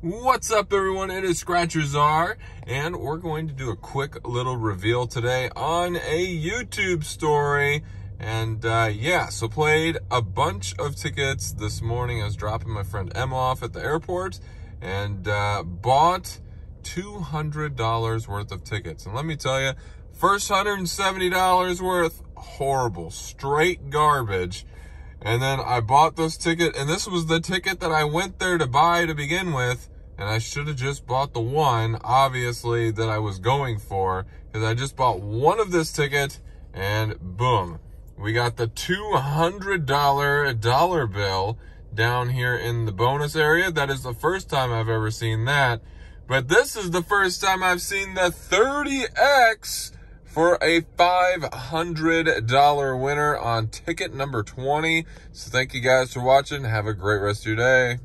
What's up everyone, it is Scratcher Czar, and we're going to do a quick little reveal today on a YouTube story. And uh, yeah, so played a bunch of tickets this morning. I was dropping my friend Emma off at the airport and uh, bought $200 worth of tickets. And let me tell you, first $170 worth, horrible, straight garbage. And then I bought this ticket, and this was the ticket that I went there to buy to begin with. And I should have just bought the one, obviously, that I was going for. Because I just bought one of this ticket, and boom. We got the $200 bill down here in the bonus area. That is the first time I've ever seen that. But this is the first time I've seen the 30X for a $500 winner on ticket number 20. So thank you guys for watching. Have a great rest of your day.